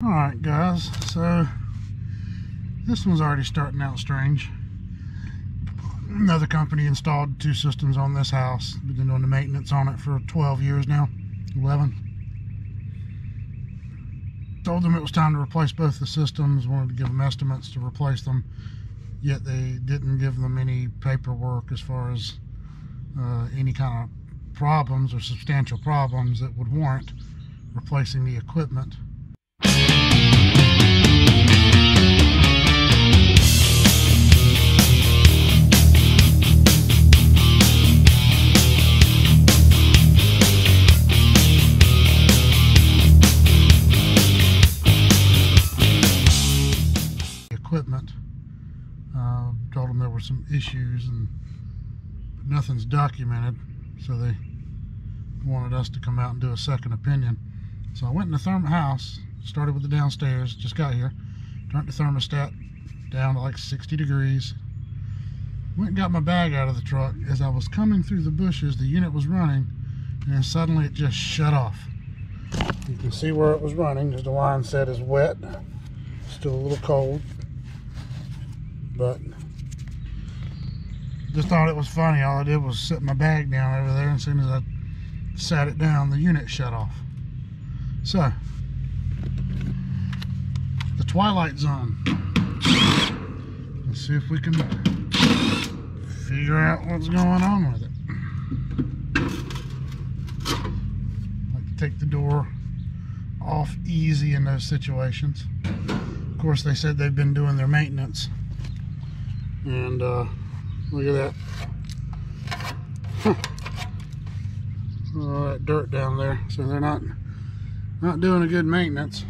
All right, guys, so this one's already starting out strange. Another company installed two systems on this house. Been doing the maintenance on it for 12 years now, 11. Told them it was time to replace both the systems, wanted to give them estimates to replace them, yet they didn't give them any paperwork as far as uh, any kind of problems or substantial problems that would warrant replacing the equipment. Equipment. Uh, told them there were some issues and nothing's documented, so they wanted us to come out and do a second opinion. So I went in the therm house, started with the downstairs, just got here, turned the thermostat down to like 60 degrees. Went and got my bag out of the truck. As I was coming through the bushes, the unit was running, and suddenly it just shut off. You can see where it was running, because the line set is wet. Still a little cold. But just thought it was funny. All I did was set my bag down over there, and as soon as I sat it down, the unit shut off. So, the Twilight Zone. Let's see if we can figure out what's going on with it. Like to take the door off easy in those situations. Of course, they said they've been doing their maintenance. And uh, look at that. All that dirt down there. So they're not not doing a good maintenance.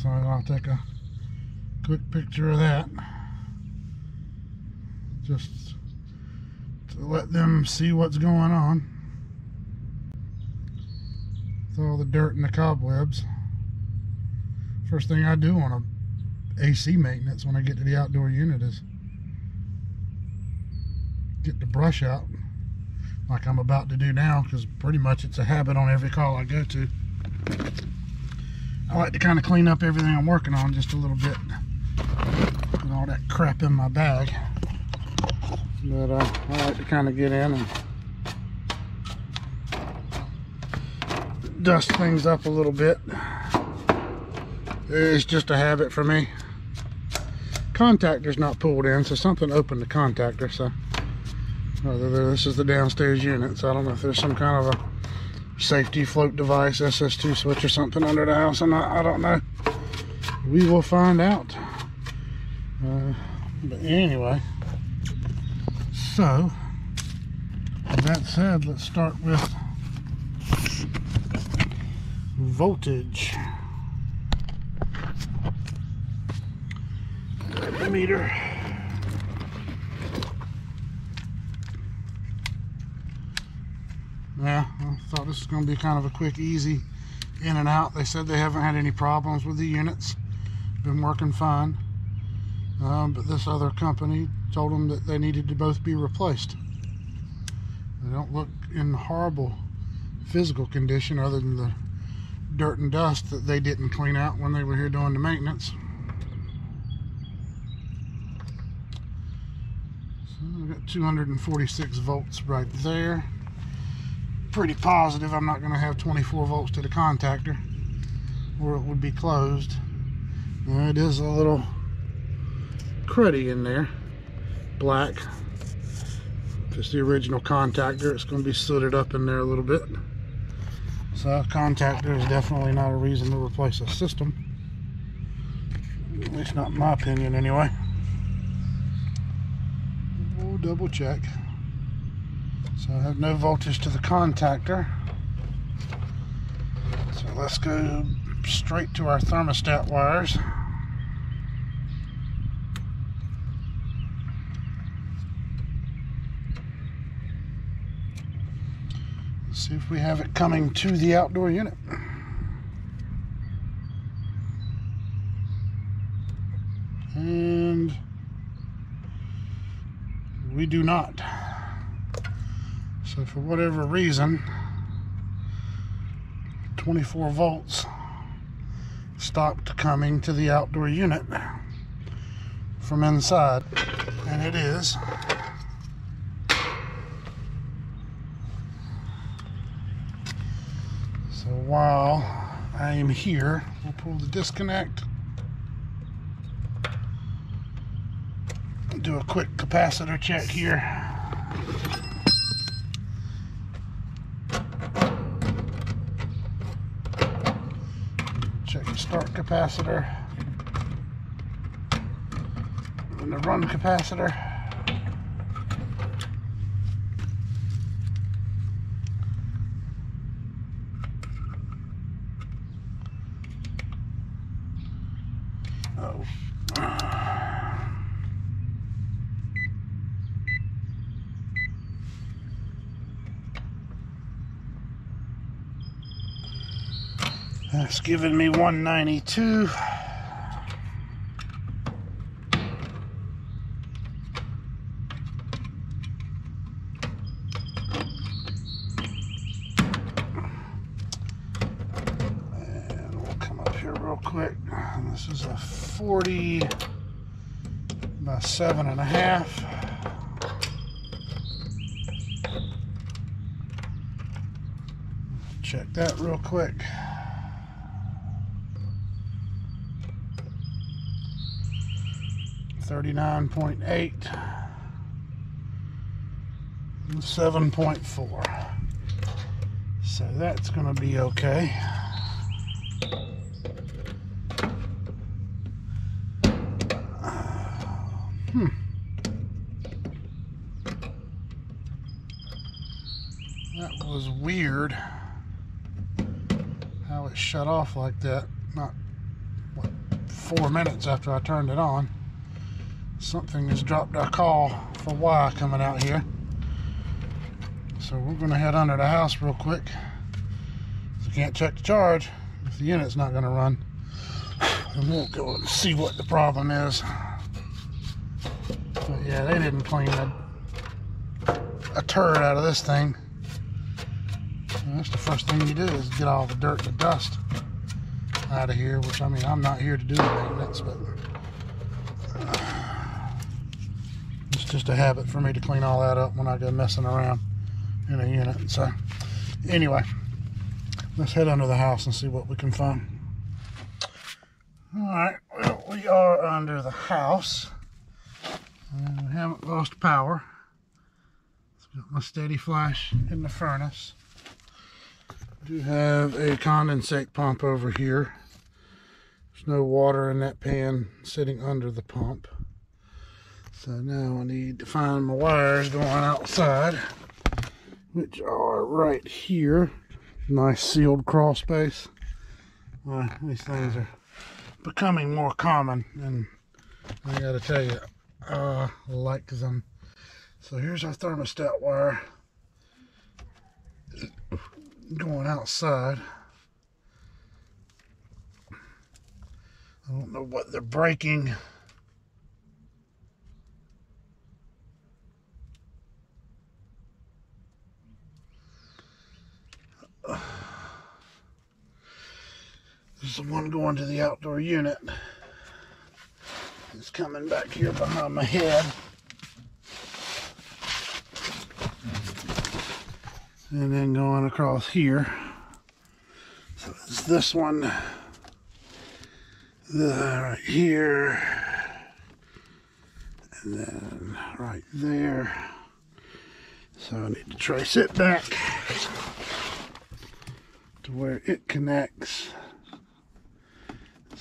So I'll take a quick picture of that. Just to let them see what's going on. With all the dirt and the cobwebs. First thing I do on a AC maintenance when I get to the outdoor unit is get the brush out like I'm about to do now because pretty much it's a habit on every call I go to. I like to kind of clean up everything I'm working on just a little bit with all that crap in my bag. But uh, I like to kind of get in and dust things up a little bit. It's just a habit for me. Contactor's not pulled in, so something opened the contactor, so this is the downstairs unit, so I don't know if there's some kind of a safety float device, SS2 switch or something under the house. I'm not, I don't know. We will find out. Uh, but anyway, so that said, let's start with voltage. Meter. Yeah, I thought this was going to be kind of a quick, easy in and out. They said they haven't had any problems with the units. Been working fine. Um, but this other company told them that they needed to both be replaced. They don't look in horrible physical condition other than the dirt and dust that they didn't clean out when they were here doing the maintenance. So got 246 volts right there. Pretty positive I'm not going to have 24 volts to the contactor or it would be closed. It is a little cruddy in there, black. Just the original contactor. It's going to be sooted up in there a little bit. So contactor is definitely not a reason to replace a system. At least not my opinion anyway double check. So I have no voltage to the contactor. So let's go straight to our thermostat wires. See if we have it coming to the outdoor unit. And do not. So for whatever reason, 24 volts stopped coming to the outdoor unit from inside and it is so while I am here we'll pull the disconnect do a quick capacitor check here check the start capacitor and the run capacitor. Oh. That's giving me 192. And we'll come up here real quick. This is a 40 by seven and a half. Check that real quick. Thirty-nine point eight. Seven point four. So that's gonna be okay. Hmm. That was weird how it shut off like that. Not, what, four minutes after I turned it on. Something has dropped our call for Y coming out here. So we're going to head under the house real quick. We can't check the charge if the unit's not going to run. And we'll go and see what the problem is. But yeah, they didn't clean a, a turd out of this thing. And that's the first thing you do is get all the dirt and the dust out of here, which I mean, I'm not here to do the maintenance, but it's just a habit for me to clean all that up when I go messing around in a unit. So anyway, let's head under the house and see what we can find. All right, well, we are under the house. And we haven't lost power. It's got my steady flash in the furnace. Do have a condensate pump over here. There's no water in that pan sitting under the pump. So now I need to find my wires going outside, which are right here. Nice sealed crawl space. Uh, these things are becoming more common and I gotta tell you uh like them so here's our thermostat wire going outside I don't know what they're breaking There's the one going to the outdoor unit. It's coming back here behind my head. And then going across here. So it's this one the, right here. And then right there. So I need to trace it back to where it connects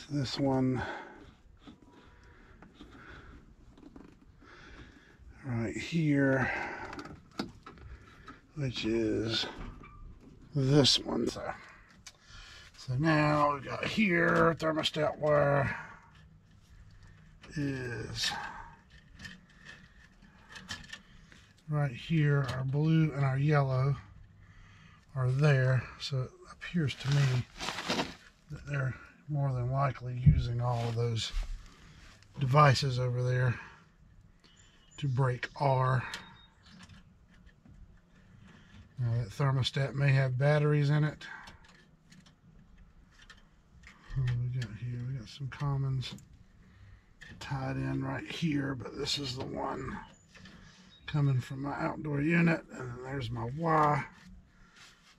this one. Right here which is this one so, so now we got here thermostat wire is right here. Our blue and our yellow are there so appears to me that they're more than likely using all of those devices over there to break R. Now that thermostat may have batteries in it. What we got here? We got some commons tied in right here, but this is the one coming from my outdoor unit. And there's my Y.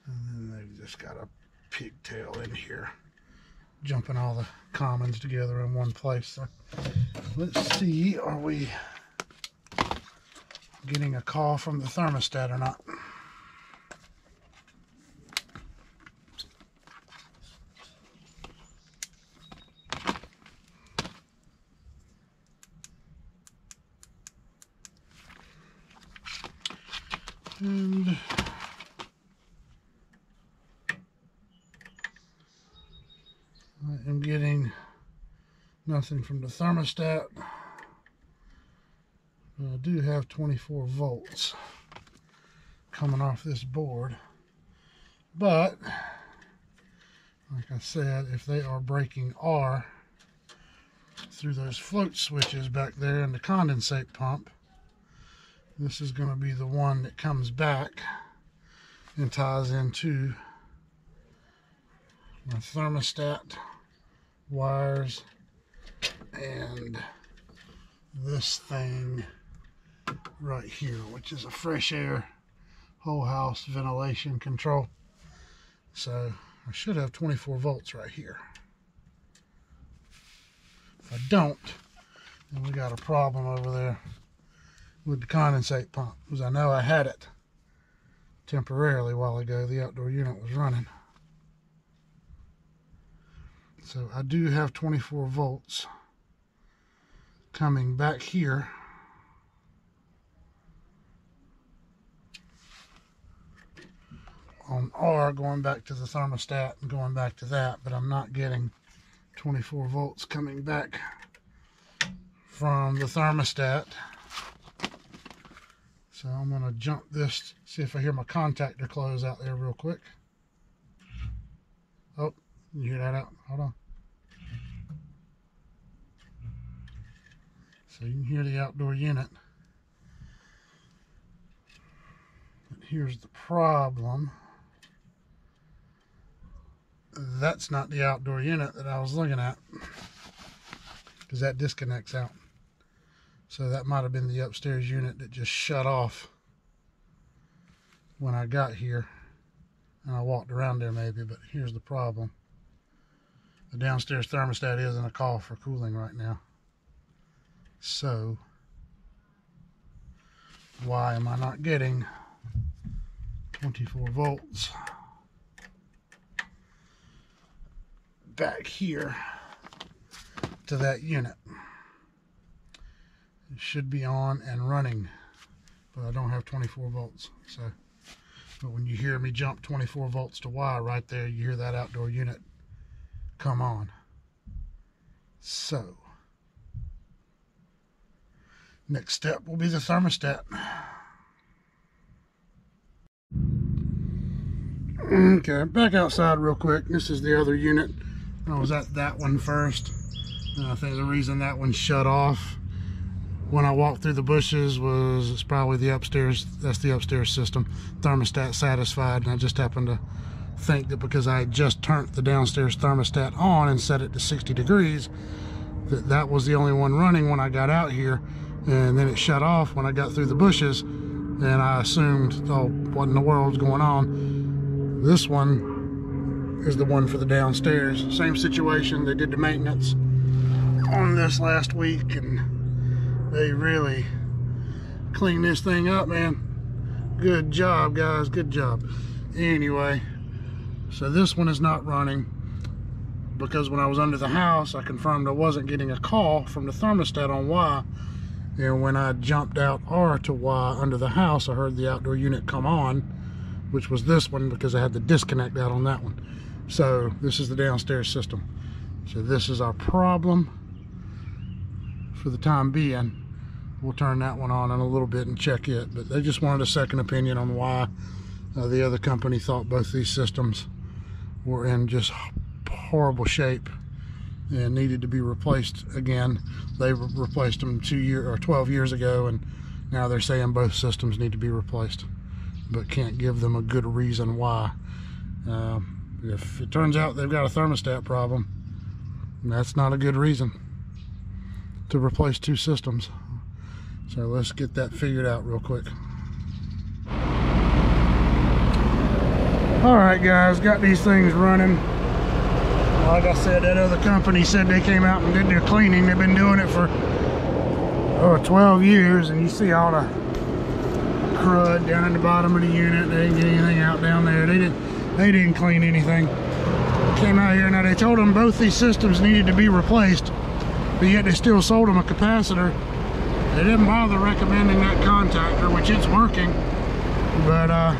And then they've just got a pigtail in here, jumping all the commons together in one place. So let's see, are we getting a call from the thermostat or not? And I am getting nothing from the thermostat. But I do have 24 volts coming off this board. But, like I said, if they are breaking R through those float switches back there in the condensate pump, this is going to be the one that comes back and ties into my thermostat wires and this thing right here which is a fresh air whole house ventilation control. So I should have 24 volts right here. If I don't then we got a problem over there with the condensate pump because I know I had it temporarily while ago the outdoor unit was running so I do have 24 volts coming back here on R going back to the thermostat and going back to that but I'm not getting 24 volts coming back from the thermostat so I'm going to jump this, see if I hear my contactor close out there real quick. You hear that out? Hold on. So you can hear the outdoor unit. But here's the problem. That's not the outdoor unit that I was looking at. Because that disconnects out. So that might have been the upstairs unit that just shut off when I got here. And I walked around there maybe, but here's the problem. The downstairs thermostat is in a call for cooling right now. So, why am I not getting 24 volts back here to that unit? it should be on and running but I don't have 24 volts so but when you hear me jump 24 volts to Y right there you hear that outdoor unit come on. So next step will be the thermostat. Okay back outside real quick. This is the other unit. I was at that one first. And I think the reason that one shut off when I walked through the bushes was it's probably the upstairs that's the upstairs system. Thermostat satisfied and I just happened to think that because I had just turned the downstairs thermostat on and set it to 60 degrees that that was the only one running when I got out here and then it shut off when I got through the bushes and I assumed oh what in the world's going on this one is the one for the downstairs same situation they did the maintenance on this last week and they really cleaned this thing up, man. Good job, guys. Good job. Anyway, so this one is not running because when I was under the house, I confirmed I wasn't getting a call from the thermostat on Y. And when I jumped out R to Y under the house, I heard the outdoor unit come on, which was this one because I had the disconnect out on that one. So this is the downstairs system. So this is our problem for the time being we'll turn that one on in a little bit and check it. But they just wanted a second opinion on why uh, the other company thought both these systems were in just horrible shape and needed to be replaced again. They replaced them two year or 12 years ago, and now they're saying both systems need to be replaced, but can't give them a good reason why. Uh, if it turns out they've got a thermostat problem, that's not a good reason to replace two systems. So let's get that figured out real quick. All right, guys, got these things running. Like I said, that other company said they came out and did their cleaning. They've been doing it for oh, 12 years, and you see all the crud down at the bottom of the unit. They didn't get anything out down there. They didn't, they didn't clean anything. Came out here. Now, they told them both these systems needed to be replaced, but yet they still sold them a capacitor. They didn't bother recommending that contactor, which it's working, but uh,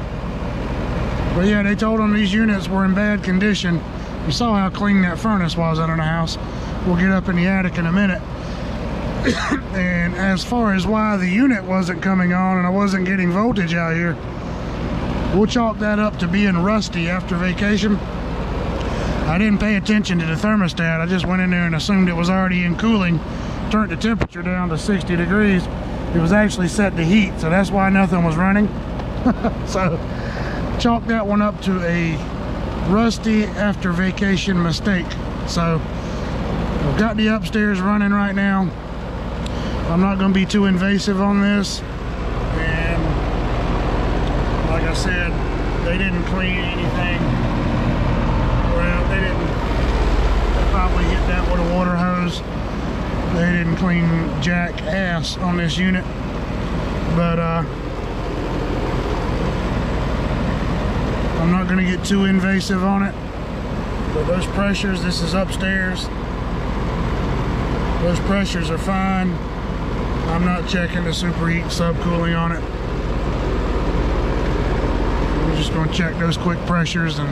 but yeah, they told them these units were in bad condition. You saw how clean that furnace was under the house. We'll get up in the attic in a minute. and as far as why the unit wasn't coming on and I wasn't getting voltage out here, we'll chalk that up to being rusty after vacation. I didn't pay attention to the thermostat. I just went in there and assumed it was already in cooling. Turned the temperature down to 60 degrees. It was actually set to heat, so that's why nothing was running. so chalk that one up to a rusty after vacation mistake. So we've got the upstairs running right now. I'm not going to be too invasive on this. And like I said, they didn't clean anything. Well, they didn't. They probably hit that with a water hose. They didn't clean jack ass on this unit. But uh, I'm not going to get too invasive on it. But those pressures, this is upstairs. Those pressures are fine. I'm not checking the superheat subcooling on it. I'm just going to check those quick pressures and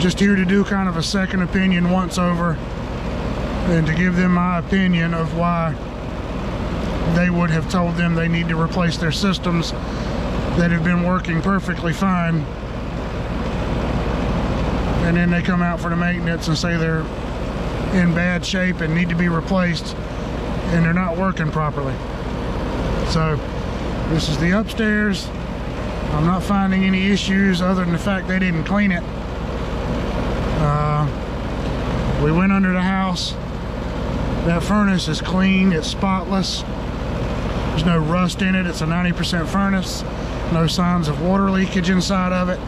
just here to do kind of a second opinion once over and to give them my opinion of why they would have told them they need to replace their systems that have been working perfectly fine and then they come out for the maintenance and say they're in bad shape and need to be replaced and they're not working properly. So this is the upstairs. I'm not finding any issues other than the fact they didn't clean it. Uh, we went under the house. That furnace is clean. It's spotless. There's no rust in it. It's a 90% furnace. No signs of water leakage inside of it.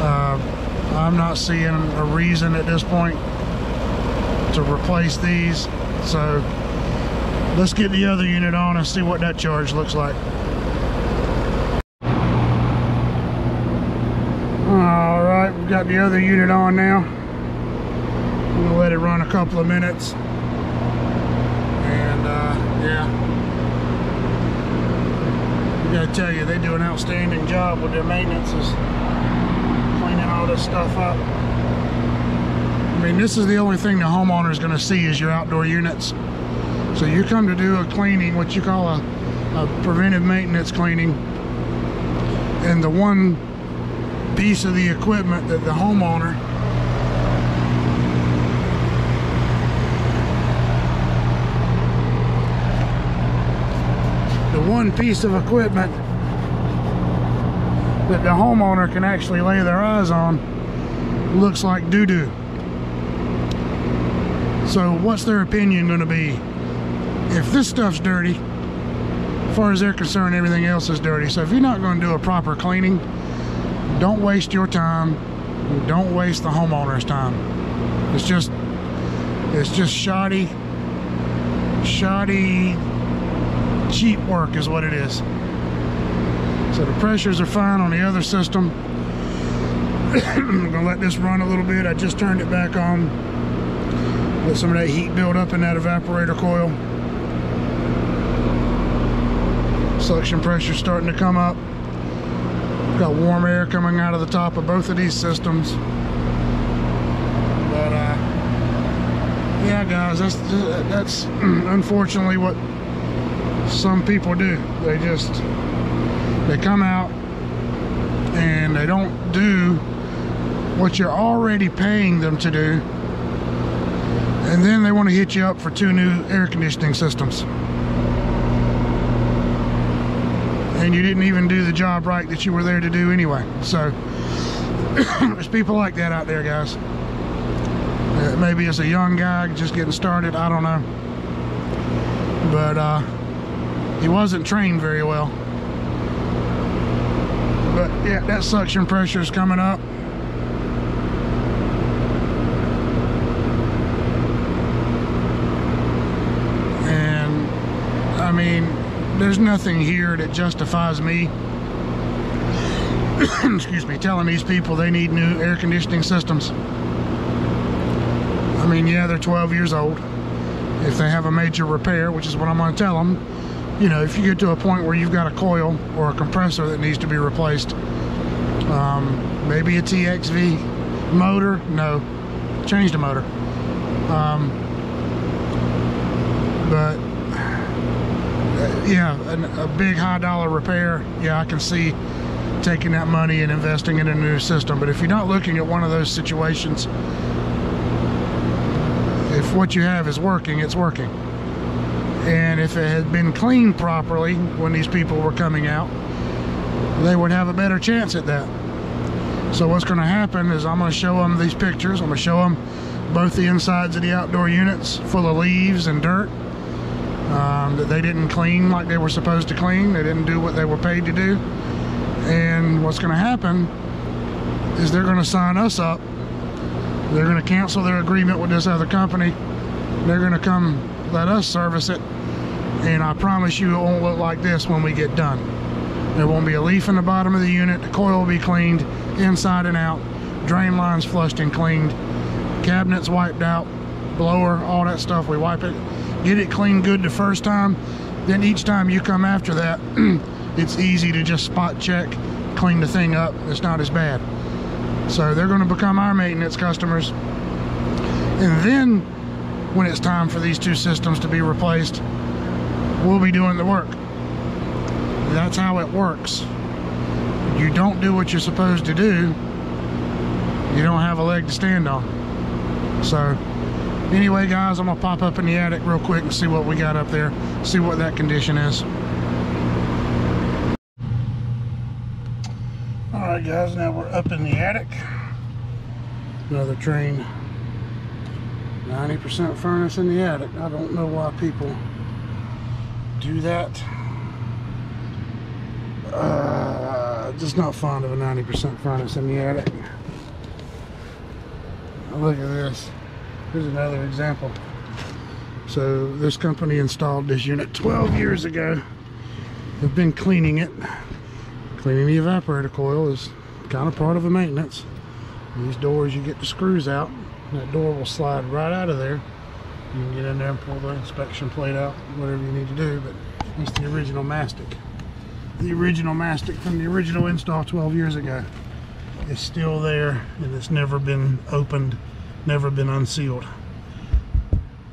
Uh, I'm not seeing a reason at this point to replace these. So let's get the other unit on and see what that charge looks like. All right, we've got the other unit on now. We'll let it run a couple of minutes. And uh, yeah, I gotta tell you, they do an outstanding job with their maintenances all stuff up. I mean, this is the only thing the homeowner is going to see is your outdoor units. So you come to do a cleaning, what you call a, a preventive maintenance cleaning, and the one piece of the equipment that the homeowner the one piece of equipment that the homeowner can actually lay their eyes on looks like doo-doo. So what's their opinion going to be? If this stuff's dirty, as far as they're concerned, everything else is dirty. So if you're not going to do a proper cleaning, don't waste your time. Don't waste the homeowner's time. It's just, it's just shoddy, shoddy, cheap work is what it is. So the pressures are fine on the other system. I'm gonna let this run a little bit. I just turned it back on. Let some of that heat build up in that evaporator coil. Suction pressure starting to come up. Got warm air coming out of the top of both of these systems. But uh, yeah, guys, that's that's unfortunately what some people do. They just they come out and they don't do what you're already paying them to do and then they want to hit you up for two new air conditioning systems and you didn't even do the job right that you were there to do anyway so there's people like that out there guys maybe it's a young guy just getting started. I don't know. But uh, he wasn't trained very well. But yeah, that suction pressure is coming up. And I mean, there's nothing here that justifies me excuse me, telling these people they need new air conditioning systems. I mean, yeah, they're 12 years old. If they have a major repair, which is what I'm going to tell them, you know, if you get to a point where you've got a coil or a compressor that needs to be replaced, um, maybe a TXV motor, no, change the motor. Um, but yeah, a, a big high dollar repair, yeah, I can see taking that money and investing in a new system. But if you're not looking at one of those situations, if what you have is working, it's working. And if it had been cleaned properly when these people were coming out, they would have a better chance at that. So what's going to happen is I'm going to show them these pictures. I'm going to show them both the insides of the outdoor units full of leaves and dirt um, that they didn't clean like they were supposed to clean. They didn't do what they were paid to do. And what's going to happen is they're going to sign us up. They're going to cancel their agreement with this other company. They're going to come let us service it. And I promise you it won't look like this when we get done. There won't be a leaf in the bottom of the unit. The coil will be cleaned inside and out. Drain lines flushed and cleaned. Cabinets wiped out. Blower, all that stuff. We wipe it. Get it cleaned good the first time. Then each time you come after that, it's easy to just spot check, clean the thing up. It's not as bad. So they're going to become our maintenance customers. And then when it's time for these two systems to be replaced, we'll be doing the work. That's how it works. You don't do what you're supposed to do, you don't have a leg to stand on. So anyway guys, I'm gonna pop up in the attic real quick and see what we got up there, see what that condition is. Alright guys, now we're up in the attic. Another Trane 90% furnace in the attic. I don't know why people do that. Uh, just not fond of a 90% furnace in the attic. Look at this. Here's another example. So this company installed this unit 12 years ago. They've been cleaning it. Cleaning the evaporator coil is kind of part of the maintenance. These doors, you get the screws out. That door will slide right out of there. You can get in there and pull the inspection plate out, whatever you need to do, but it's the original mastic. The original mastic from the original install 12 years ago is still there and it's never been opened, never been unsealed.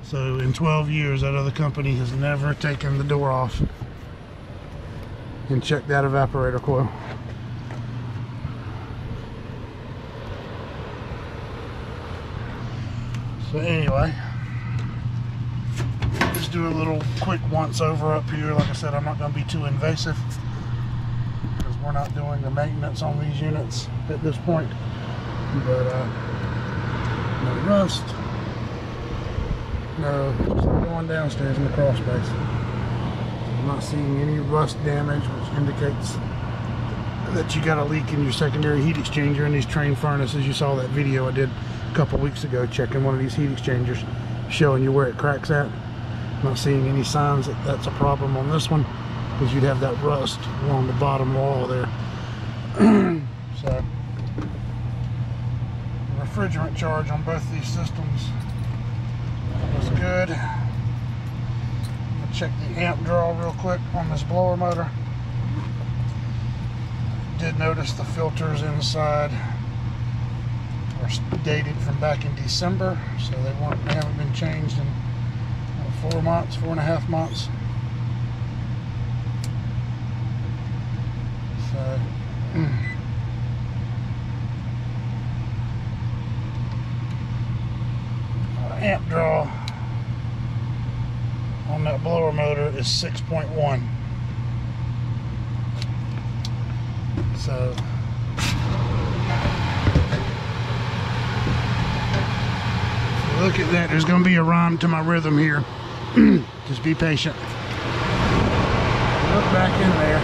So in 12 years, that other company has never taken the door off and checked that evaporator coil. So anyway, just do a little quick once over up here. Like I said, I'm not going to be too invasive because we're not doing the maintenance on these units at this point. But uh, no rust, no, going downstairs in the crawl space. I'm not seeing any rust damage, which indicates that you got a leak in your secondary heat exchanger in these Trane furnaces. You saw that video I did couple weeks ago checking one of these heat exchangers showing you where it cracks at. Not seeing any signs that that's a problem on this one because you'd have that rust along the bottom wall there. So refrigerant charge on both these systems was good. Check the amp draw real quick on this blower motor. Did notice the filters inside are dated from back in December, so they weren't they haven't been changed in what, four months, four and a half months. So. uh, amp draw on that blower motor is 6.1 so look at that. There's going to be a rhyme to my rhythm here. Just be patient. Look back in there.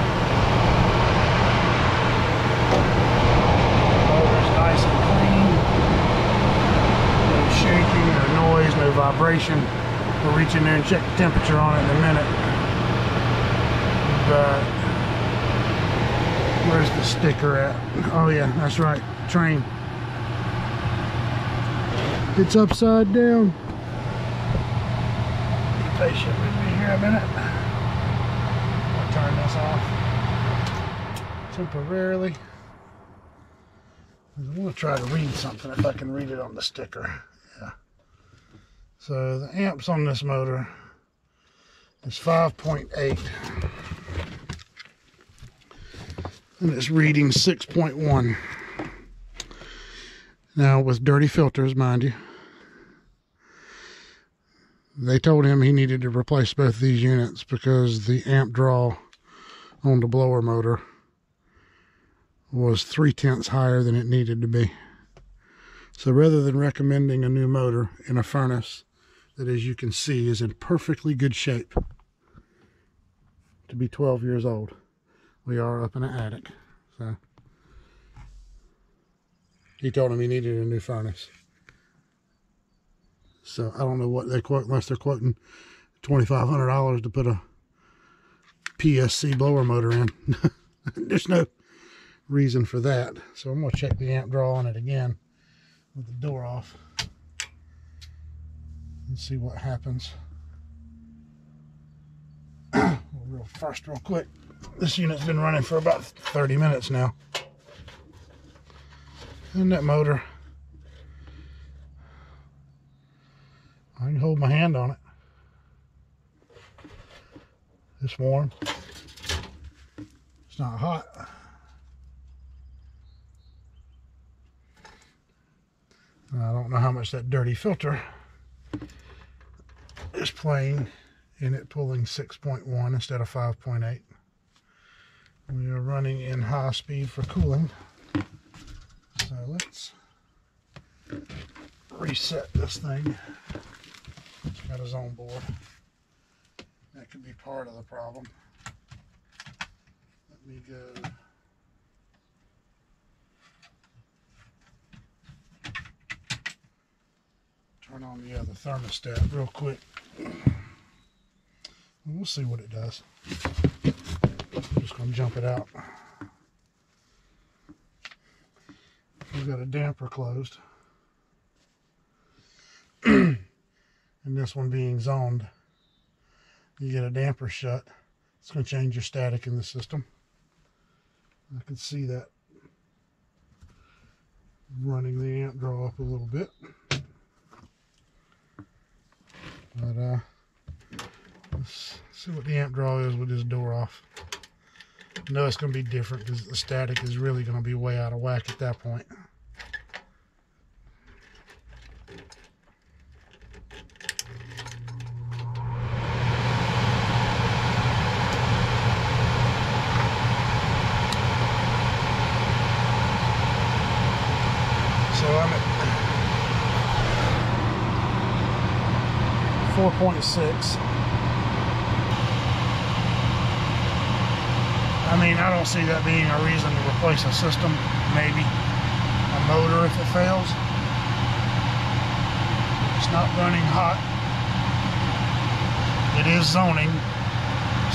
Oh, Motor's nice and clean. No shaking, no noise, no vibration. We'll reach in there and check the temperature on it in a minute. But where's the sticker at? Oh yeah, that's right. Trane. It's upside down. Be patient with me here a minute. I'll turn this off temporarily. I want to try to read something if I can read it on the sticker. Yeah. So the amps on this motor is 5.8 and it's reading 6.1. Now with dirty filters, mind you. They told him he needed to replace both these units because the amp draw on the blower motor was three tenths higher than it needed to be. So rather than recommending a new motor in a furnace that as you can see is in perfectly good shape to be 12 years old, we are up in an attic. So he told him he needed a new furnace. So I don't know what they quote unless they're quoting $2,500 to put a PSC blower motor in. There's no reason for that. So I'm going to check the amp draw on it again with the door off and see what happens. real first, real quick. This unit's been running for about 30 minutes now. And that motor, I can hold my hand on it. It's warm. It's not hot. I don't know how much that dirty filter is playing in it pulling 6.1 instead of 5.8. We are running in high speed for cooling. So let's reset this thing. It's got his own board. That could be part of the problem. Let me go. Turn on the other thermostat real quick. We'll see what it does. I'm just to jump it out. We've got a damper closed. and this one being zoned. You get a damper shut. It's going to change your static in the system. I can see that running the amp draw up a little bit. But uh, let's see what the amp draw is with this door off. I know it's going to be different because the static is really going to be way out of whack at that point. So I'm at 4.6. I mean, I don't see that being a reason to replace a system, maybe. A motor if it fails. It's not running hot. It is zoning.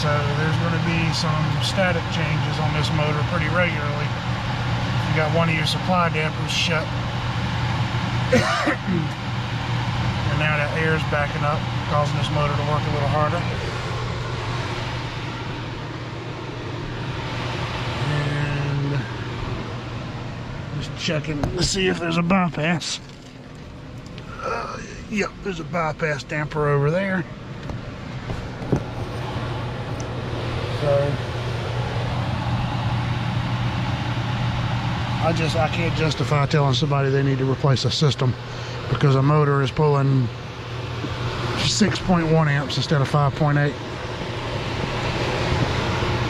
So there's going to be some static changes on this motor pretty regularly. You got one of your supply dampers shut. And now that air is backing up, causing this motor to work a little harder. And just checking to see if there's a bypass. Uh, yep, there's a bypass damper over there. So I just I can't justify telling somebody they need to replace a system because a motor is pulling 6.1 amps instead of 5.8.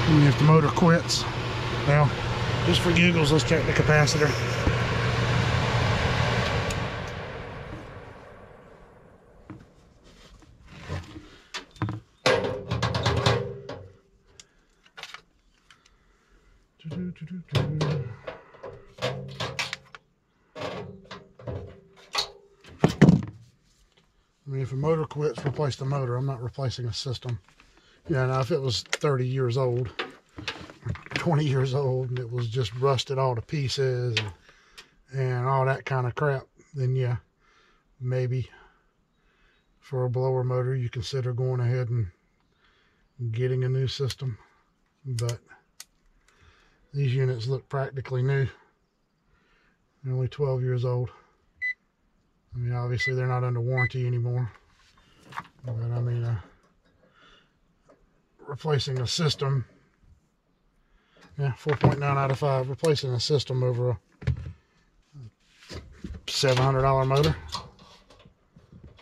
And if the motor quits, well, just for giggles, let's check the capacitor. Replace the motor. I'm not replacing a system. Yeah, now if it was 30 years old, 20 years old, and it was just rusted all to pieces and, and all that kind of crap, then yeah, maybe for a blower motor, you consider going ahead and getting a new system. But these units look practically new. They're only 12 years old. I mean, obviously they're not under warranty anymore. But I mean, uh, replacing a system, yeah, 4.9 out of 5. Replacing a system over a $700 motor.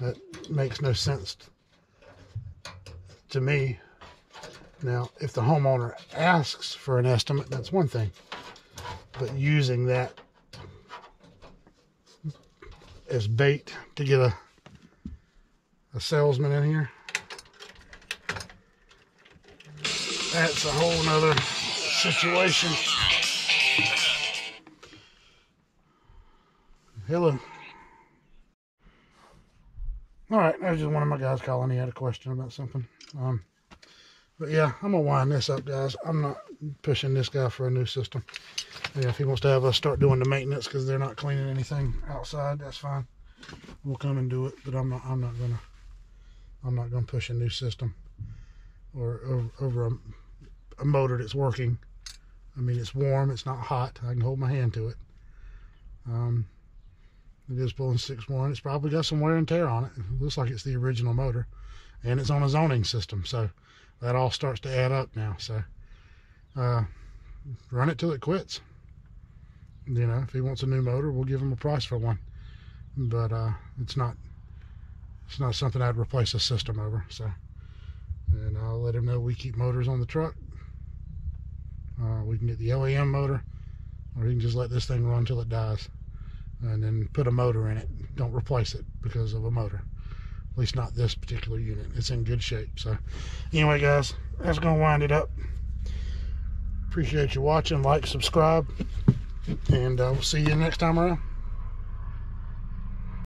That makes no sense to me. Now, if the homeowner asks for an estimate, that's one thing. But using that as bait to get a, a salesman in here, that's a whole nother situation. Hello. All right, that was just one of my guys calling. He had a question about something. Um, but yeah, I'm gonna wind this up, guys. I'm not pushing this guy for a new system. Yeah, if he wants to have us start doing the maintenance because they're not cleaning anything outside, that's fine. We'll come and do it, but I'm not. I'm not gonna. I'm not gonna push a new system or over, over a, a motor that's working. I mean, it's warm. It's not hot. I can hold my hand to it. Um, it is pulling 6-1. It's probably got some wear and tear on it. It looks like it's the original motor. And it's on a zoning system. So that all starts to add up now. So uh, run it till it quits. You know, if he wants a new motor, we'll give him a price for one. But uh, it's not it's not something I'd replace a system over. So and I'll let him know we keep motors on the truck. Uh, we can get the OEM motor or he can just let this thing run till it dies and then put a motor in it. Don't replace it because of a motor. At least not this particular unit. It's in good shape. So anyway, guys, that's to wind it up. Appreciate you watching. Like, subscribe. And uh, we'll see you next time around.